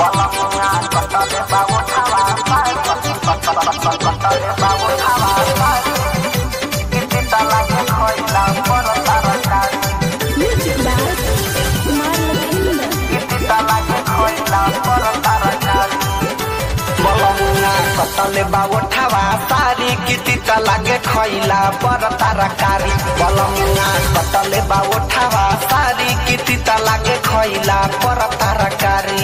Bye. त लागे खैला पर तरकारी। बलमुना कतले बाबोठावा सारी किति त लागे खैला पर तरकारी।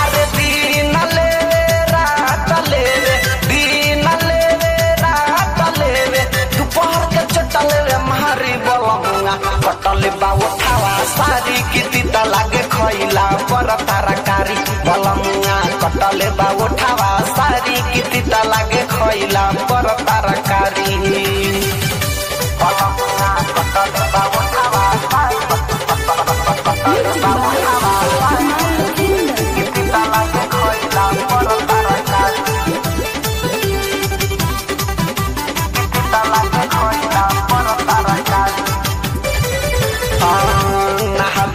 अरे दिन ले रात ले रे, दिन ले रात ले रे। दोपहर के चटले रे, मारी बलमुना कतले बाबोठावा सारी किति लागे खैला पर तरकारी बलमुना कटले बाबोठावा सारी किति त लागे खैला पर तरकारी। बलमुना कटले by Kumar Lakhinder. किति त लागे खैला पर तरकारी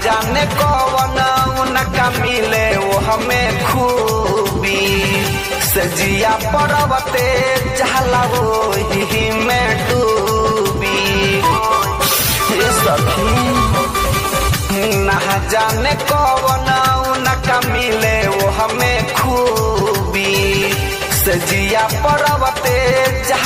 जाने कौन उनका मिले वो हमें खूबी सजिया पर्वते वो ही में डूबी। सखी ना जाने कौन उनका मिले वो हमें खूबी। सजिया पर्वते चहला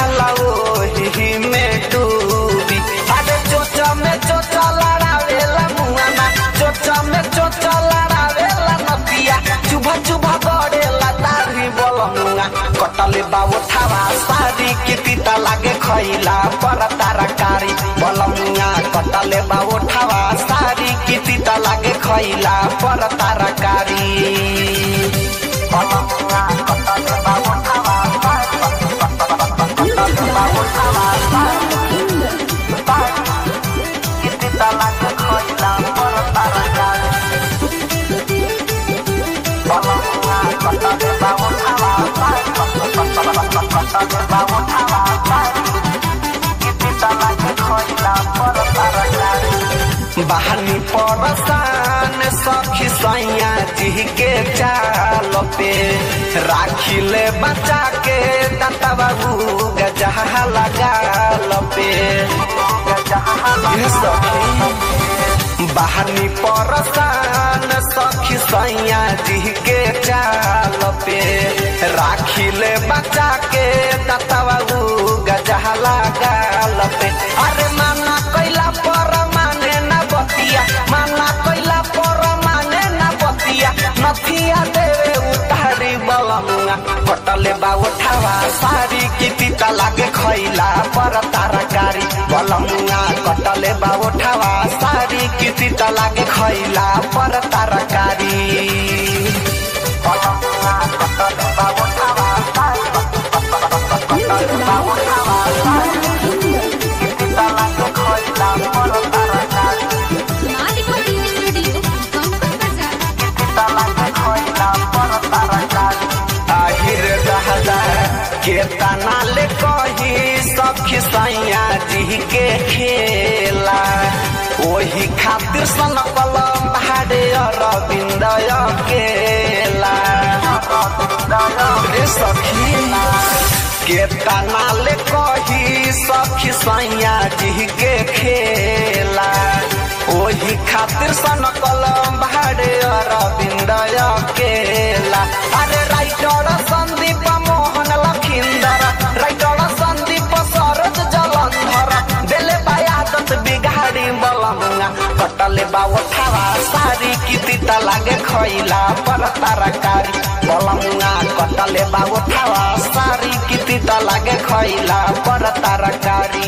बोलमुआ कटले बाबू थावा सारी किति त लागे खैला पर तरकारी बोलमुआ कटले बाबू थावा सारी किति त लागे खैला पर तरकारी बहानी परसान सखी सैया जी के चाल पे। राखिले बचा के दाता बाबू गजहा लगाल पे बहानी परसान सखी सैया जी के चाल पे। राखिले बचा के दाता बा उठावा सारी किति त लागे खैला पर तारकारी बलमुआ कटले बा, उठावा सारी किति त लागे खैला पर तरकारी सैया जी के खेला। ओही खातिर सनकल भाड़े अरविंद सखी के तनाले कही सखी सैया जी के खेला। ओही खातिर सनकल भाड़े अरविंद केला। अरे किति त लागे खैला पर तरकारी बलमुआ कटले बा थावा सारी किति त लागे खैला पर तरकारी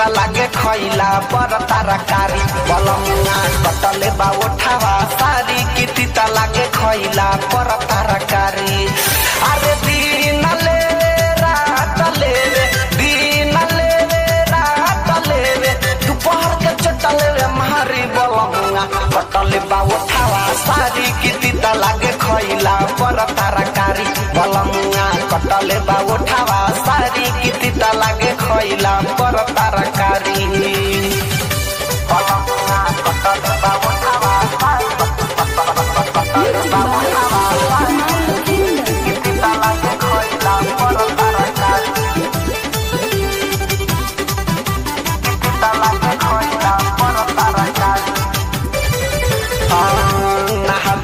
त लागे खैला पर तरकारी। बलंगा कटले बा, उठावा सारी किति त लागे खैला पर तरकारी। अरे दिन ले रात ले रे, दिन ले रात ले रे। दोपहर के चटले रे, मारी बलंगा कटले बा, उठावा सारी किति त लागे खैला पर तरकारी। बलंगा कटले बा, उठावा पर तरकारी।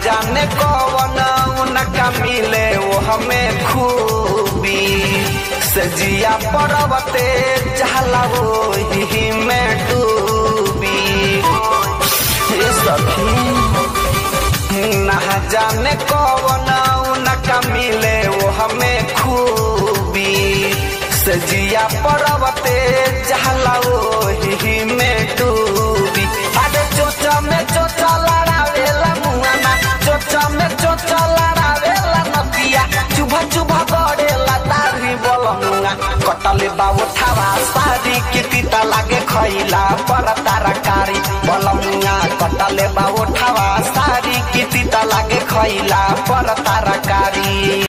जाने कौन उनका मिले वो हमें खूबी। सजिया पर्वते वो ही में डूबी। सखी ना जाने कौन उनका मिले, वो हमें खूबी। सजिया पर्वते वो ही कटले बा थावा, सारी कितिता लागे खैला, पर तरकारी बलमिया कटले बा थावा, सारी कितिता लागे खैला, पर तरकारी